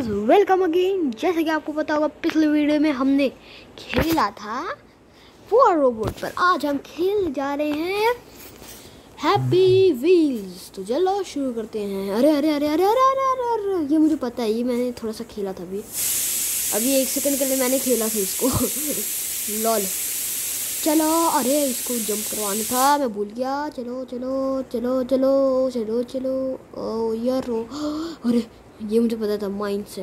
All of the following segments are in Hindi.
गाइस वेलकम अगेन जैसे कि आपको पता होगा, पिछले वीडियो में हमने खेला था फॉर रोबोट पर। आज हम खेल जा रहे हैं हैप्पी व्हील्स तो चलो शुरू करते हैं। अरे अरे अरे अरे अरे अरे अरे अरे ये मुझे पता है, ये मैंने थोड़ा सा खेला था अभी। अभी एक सेकंड के लिए मैंने खेला था इसको। लॉल चलो, अरे, इसको जंप करवाना था, मैं भूल गया। चलो चलो चलो चलो चलो चलो ओ यार अरे ये मुझे पता था माइंड से।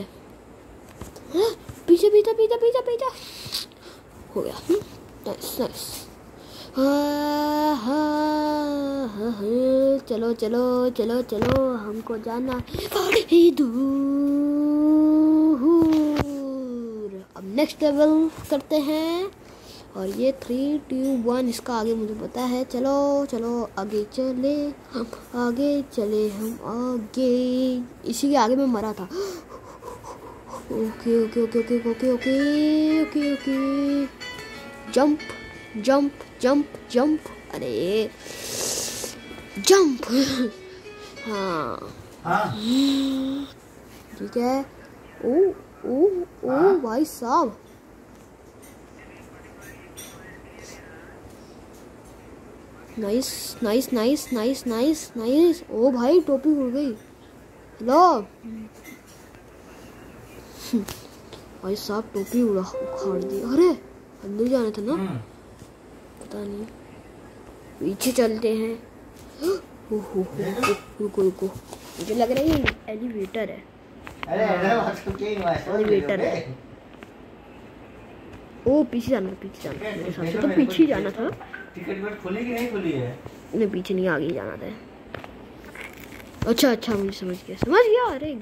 हाँ, पीछे पीछे पीछे पीछे पीछे। हो गया। नाइस नाइस हाँ, हाँ, हाँ, हाँ, चलो चलो चलो चलो हमको जाना है दूर। अब नेक्स्ट लेवल करते हैं। और ये थ्री टू वन इसका आगे मुझे पता है। चलो चलो आगे चले हम आगे चले हम आगे। इसी के आगे मैं मरा था। Okay okay okay okay okay okay okay okay. Jump jump jump jump अरे जंप हाँ। हाँ। ठीक है। ओ ओ ओ भाई साहब। Nice nice nice nice nice nice ओ भाई टोपी उड़ गई। हेलो भाई साहब टोपी उड़ा उखाड़ दी। अरे अंदर जाना था ना? हम्म, पता नहीं। पीछे चलते हैं। हो हो हो, रुको रुको। मुझे लग रहा है ये एलिवेटर है। आजकल क्या ही? ओ पीछे जाना पीछे जाना मेरे हिसाब से तो पीछे जाना था। टिकट वेट खुली कि नहीं खुली है? मैं पीछे नहीं आगे जाना था। अच्छा अच्छा मुझे समझ गया समझ गया। अरे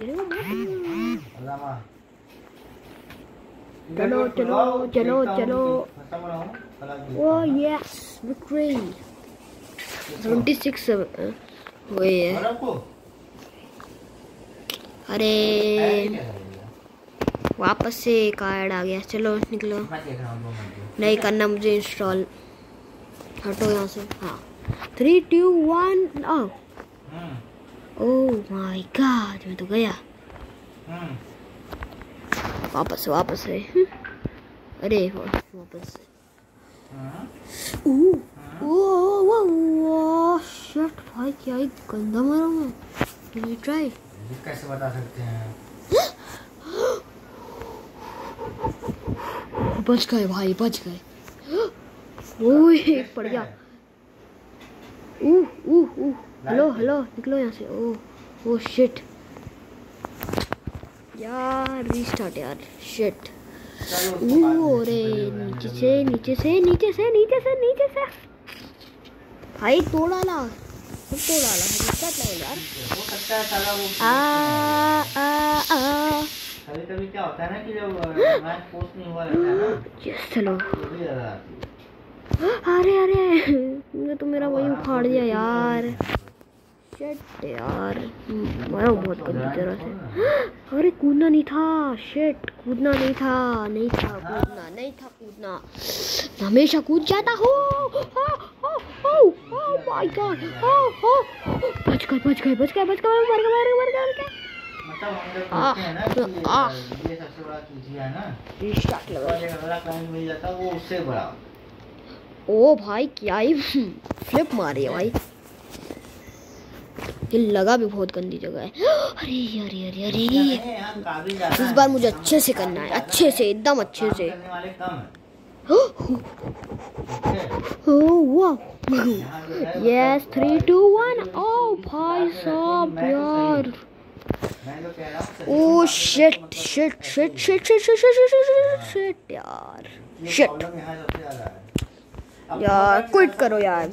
चलो चलो चलो चलो। ओ यस विक्ट्री 76 हुए है। अरे। वापस से कार्ड आ गया। चलो निकलो। नहीं करना मुझे इंस्टॉल हटो यहाँ से हाँ three two one oh my god मैं तो गया। वापस वापस से। अरे वापस शिट भाई क्या ही गंदा मारा मैं। ये ट्राई कैसे बता सकते हैं? बच गए भाई बच गए। ओह एक पड़ गया हेलो हेलो निकलो यहाँ से ओह ओह शिट यार रीस्टार्ट यार शिट ओह अरे नीचे से नीचे से नीचे से नीचे से नीचे से भाई तोड़ डाला सब तोड़ डाला रीस्टार्ट लेवल यार हो सकता है साला वो आ आ आ कभी कभी क्या होता है ना कि जब मैच पोस्ट नहीं हुआ रहता है ना यस चलो तो अरे अरे। तो मेरा वही उखाड़ दिया यार। शिट यार। हूँ बहुत गंदी तरह से अरे कूदना नहीं था। शिट कूदना नहीं था। नहीं था कूदना नहीं था कूदना। हमेशा कूद जाता हूँ। माय गॉड बच गए बच गए बच गए बच गए मर गए मर गए मर गए मर गए। मतलब हम लोग। वो उससे बड़ा। ओ भाई क्या ही फ्लिप मारी है भाई ये लगा भी बहुत गंदी जगह है अरे अरे अरे अरे इस बार मुझे अच्छे से करना है अच्छे से एकदम अच्छे से है है? है यस थ्री टू वन ओ भाई साहब तो यार तो हूँ ओ शिट मतलब shit shit shit shit shit shit shit shit यार शिट यार, quit करो यार।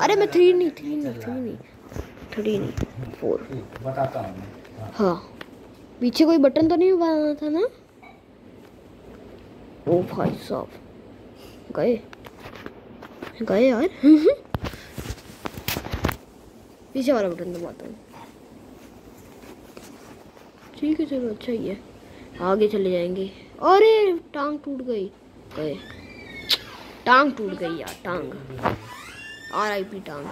अरे मैं थ्री नहीं थ्री नहीं थ्री नहीं थ्री नहीं फोर बताता हूँ पीछे कोई बटन तो नहीं दबाना था ना? ओ भाई साहब गए। गए यार। पीछे वाला बटन दबाता हूँ। ठीक है चलो अच्छा ही है। आगे चले जाएँगे। अरे टांग टूट गई। गए। टांग टूट गई यार, टांग। आर आई पी टांग।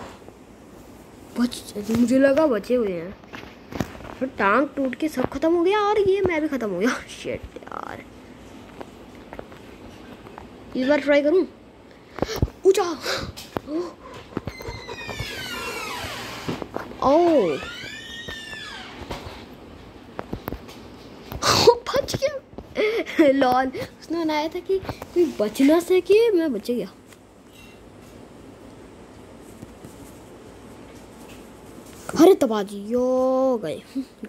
बच मुझे लगा बचे हुए हैं। फिर टांग टूट के सब खत्म हो गया, और ये मैं भी खत्म हो गया। शिट यार। इस बार ट्राई करूँ? ऊँचा। ओ बच गया। लॉल, उसने बनाया था कि कोई बच ना सके मैं बच गया? अरे तबाजी, यो गए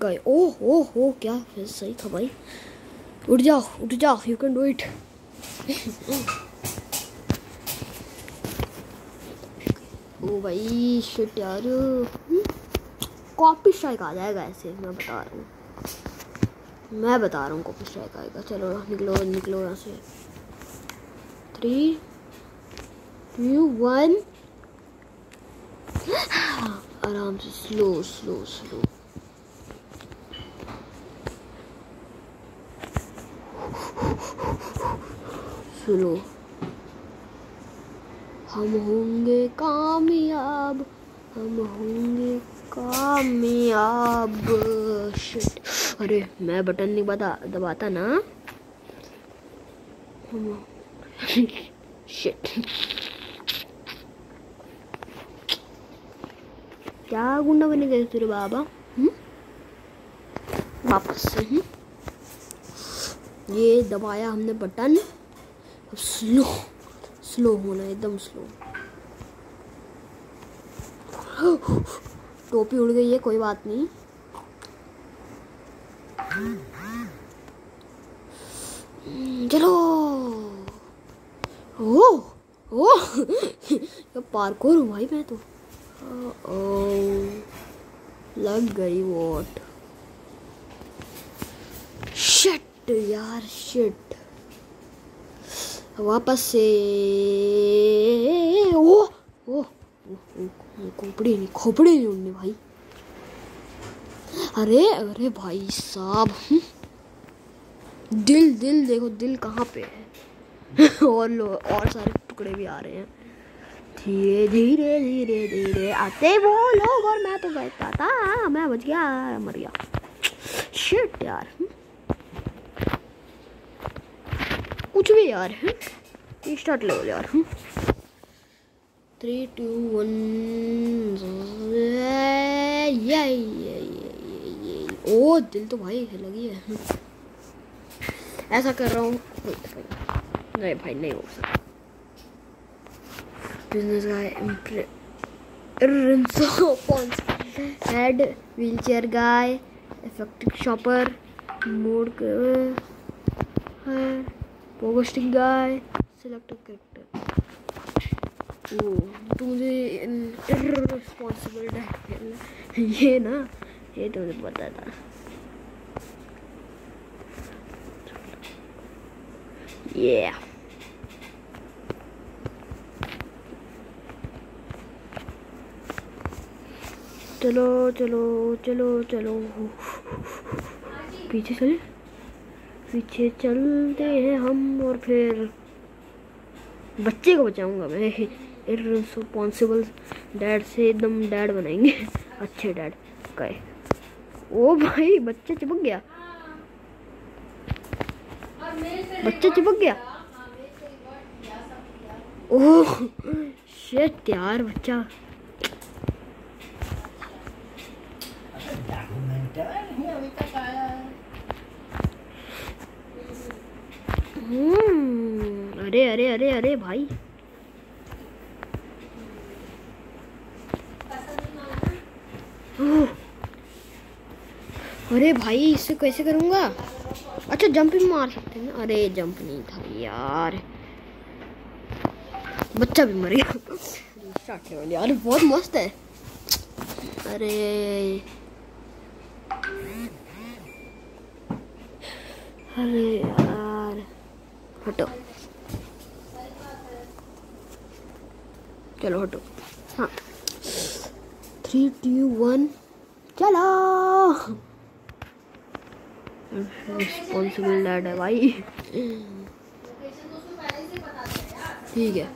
गए। ओह ओह ओह क्या फिर सही था भाई। उठ जाओ उठ जाओ यू कैन डू इट ओ भाई शिट यार। कॉपी स्ट्राइक आ जाएगा ऐसे, मैं बता रहा हूँ। मैं बता रहा हूँ कॉपी स्ट्राइक आएगा। चलो, निकलो निकलो यहाँ से। थ्री टू वन आराम से स्लो स्लो स्लो स्लो हम होंगे कामयाब, हम होंगे कामयाब। शिट अरे, मैं बटन नहीं बता, दबाता ना। शिट क्या गुंडा बने गए तेरे बाबा? हुँ? वापस से हुँ? ये दबाया हमने बटन। स्लो स्लो होना एकदम स्लो। टोपी उड़ गई है, कोई बात नहीं। चलो। ओ ओ पार्कोर हूँ भाई मैं तो। ओ लग गई वोट। शिट यार शिट वापस से। ओ ओ खोपड़ी नहीं खोपड़ी नहीं उड़ने भाई। अरे अरे भाई साहब दिल दिल देखो, दिल कहाँ पे है? और लो, और सारे टुकड़े भी आ रहे हैं। धीरे धीरे धीरे धीरे आते वो लोग और मैं तो बैठता था। मैं बच गया, मर गया। शिट यार। कुछ भी यार। स्टार्ट लेवल यार। थ्री टू वन ये ओ, दिल तो भाई लगी है। ऐसा कर रहा हूँ। नहीं भाई नहीं हो सकता head wheelchair guy effective shopper mode pogo stick guy select a character ओ तो मुझे इररिस्पॉन्सिबल ये ना ये तो मुझे पता था Yeah. चलो चलो चलो चलो। पीछे चले। पीछे चलते हैं हम और फिर बच्चे को बचाऊँगा मैं। इररिस्पॉन्सिबल डैड से एकदम डैड बनाएँगे। अच्छे डैड कहे ओ भाई, बच्चा चिपक गया। बच्चा चिपक गया। ओह शिट यार बच्चा। हम्म अरे अरे अरे अरे, भाई। अरे भाई इससे कैसे करूँगा? अच्छा जंप भी मार सकते हैं अरे जंप नहीं था यार। बच्चा भी मर गया। यार बहुत मस्त है। अरे। अरे यार। हटो। चलो, हटो। हाँ। थ्री टू वन चलो। रिस्पॉन्सिबल डैड है भाई। ठीक है।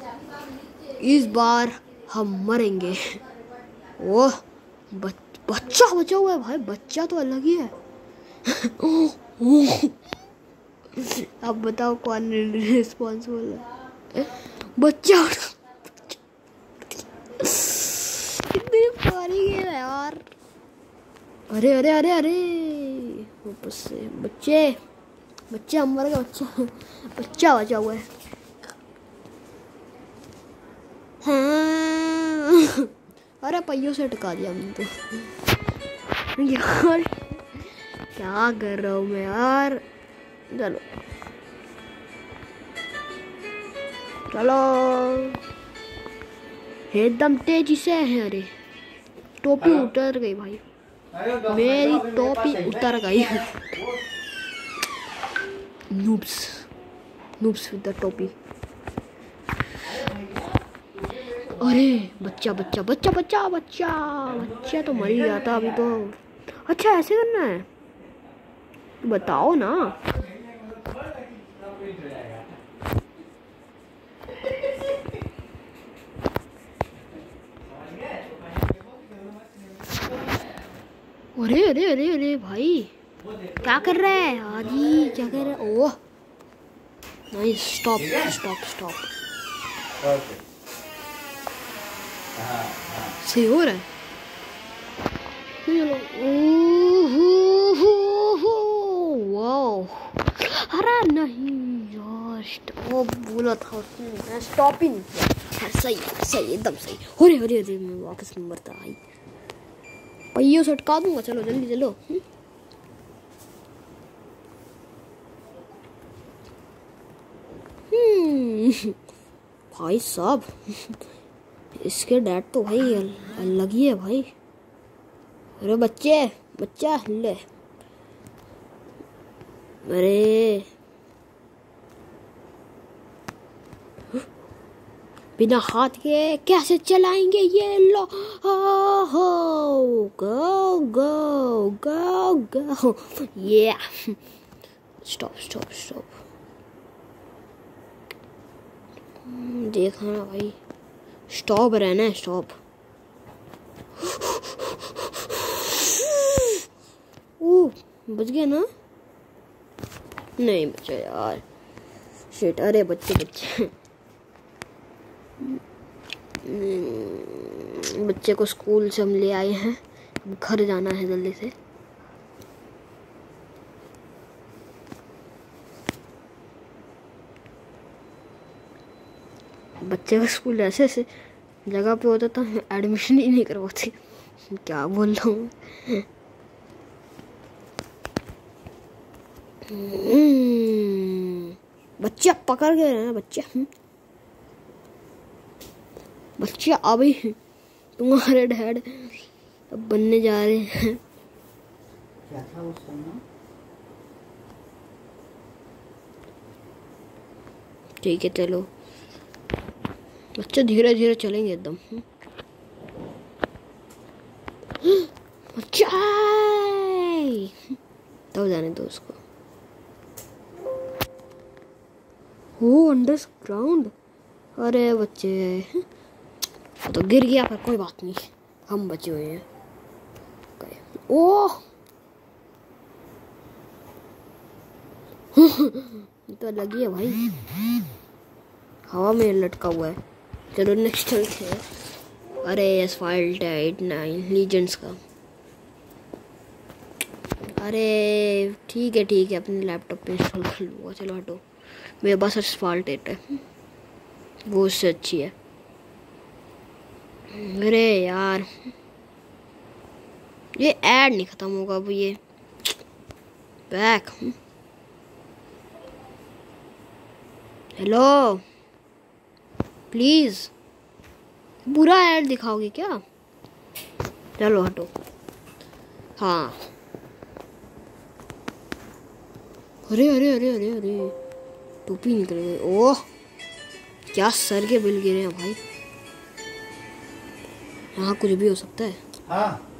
इस बार हम मरेंगे। ओह, बच, बच्चा बचा हुआ है भाई, बच्चा तो अलग ही है। अब बताओ कौन रिस्पॉन्सिबल है। बच्चा कितनी प्यारी गेम है यार। अरे अरे अरे अरे। वापस से बच्चे बच्चे अंबर का बच्चा बच्चा बचा हुआ है। हाँ। अरे पहियों से टका दिया हमने तो। यार क्या कर रहा हूँ मैं यार? चलो। चलो। एकदम तेज़ी से है अरे। टोपी उतर गई भाई। मेरी टोपी उतर गई। नूब्स नूब्स विद द टोपी। अरे बच्चा बच्चा बच्चा बच्चा बच्चा बच्चा तो मर ही जाता अभी तो। अच्छा ऐसे करना है। बताओ ना। अरे अरे अरे अरे भाई। क्या कर रहा है? आजी क्या कर रहा है? Oh. Nice stop stop stop सही हो रहा है? अरे नहीं यार स्टॉप बोला था उसने। स्टॉप ही नहीं किया। हाँ, सही सही एकदम सही। अरे अरे अरे मैं वापस नंबर था आई। पहियों से अटका दूँगा? चलो जल्दी चलो हम्म? हम्म, भाई साहब इसके डैड तो भाई अलग ही है भाई। अरे बच्चे बच्चा ले। अरे बिना हाथ के कैसे चलाएँगे ये लो हो गो गो गो गो ये स्टॉप स्टॉप स्टॉप देखा ना भाई। स्टॉप रहना स्टॉप ओ बच गया ना? नहीं बचा यार। शिट अरे बच्चे बच्चे। बच्चे को स्कूल से हम ले आए हैं। घर जाना है जल्दी से। बच्चे का स्कूल ऐसे ऐसे जगह पे होता था एडमिशन ही नहीं करवाते। क्या बोल रहा हूँ? हम्म, बच्चा पकड़ गए ना बच्चा। बच्चा अभी तुम्हारे डैड अब बनने जा रहे हैं। क्या था उसका ठीक है चलो। बच्चे धीरे धीरे चलेंगे एकदम। बच्चा तब जाने दो उसको। ओ अंडरग्राउंड अरे बच्चे। वो तो गिर गया, पर कोई बात नहीं। हम बचे हुए हैं। ये तो लगी है भाई। हवा में लटका हुआ है। चलो नेक्स्ट चलते हैं। अरे एसफाल्ट है एट नाइन लीजेंड्स का। अरे, ठीक है ठीक है, अपने लैपटॉप पे इंस्टॉल कर लूँगा। चलो हटो। मेरे पास एसफाल्ट एट है। वो उससे अच्छी है। अरे यार। ये ऐड नहीं ख़त्म होगा अब ये। बैक हेलो प्लीज़ बुरा ऐड दिखाओगे क्या? चलो हटो। हाँ। अरे अरे अरे अरे अरे। टोपी निकल गई। ओह! क्या सर के बिल गिरे हैं भाई। यहाँ कुछ भी हो सकता है। हाँ।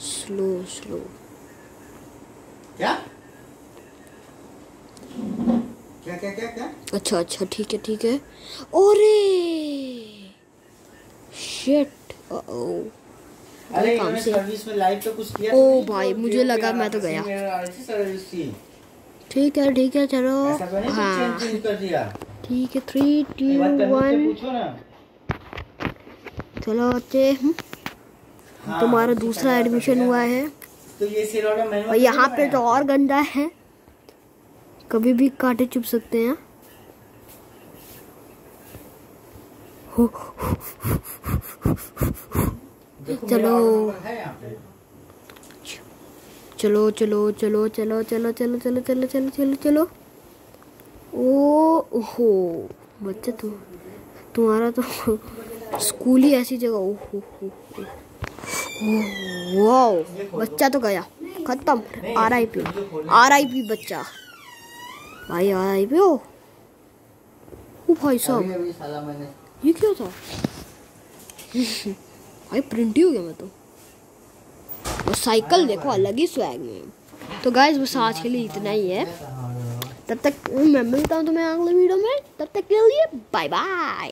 स्लो स्लो क्या? क्या क्या क्या क्या? अच्छा अच्छा ठीक है ठीक है। अरे! शिट ओ अरे काम से। सर्विस में लाइव तो कुछ किया ओ तो भाई, तो मुझे लगा मैं तो गया। ठीक है ठीक है चलो। तो हाँ। ठीक है थ्री टू वन चलो बच्चे हम्म, हाँ, तुम्हारा दूसरा एडमिशन हुआ है तो ये और यहाँ पे तो और गंदा है कभी भी कांटे चुभ सकते हैं चलो। है। चलो चलो चलो चलो चलो चलो चलो चलो चलो चलो चलो ओ ओहो बच्चे तुम तुम्हारा तो स्कूल ही ऐसी जगह ओहो वाओ बच्चा तो गया। खत्म। R I P R I P बच्चा। भाई आर आई पी हो? ओ भाई साहब। ये क्या था? भाई प्रिंट ही हो गया मैं तो। और साइकिल देखो अलग ही स्वैग में तो गाइस बस आज के लिए इतना ही है। तब तक मैं मिलता हूँ तुम्हें अगले वीडियो में। तब तक के लिए बाय बाय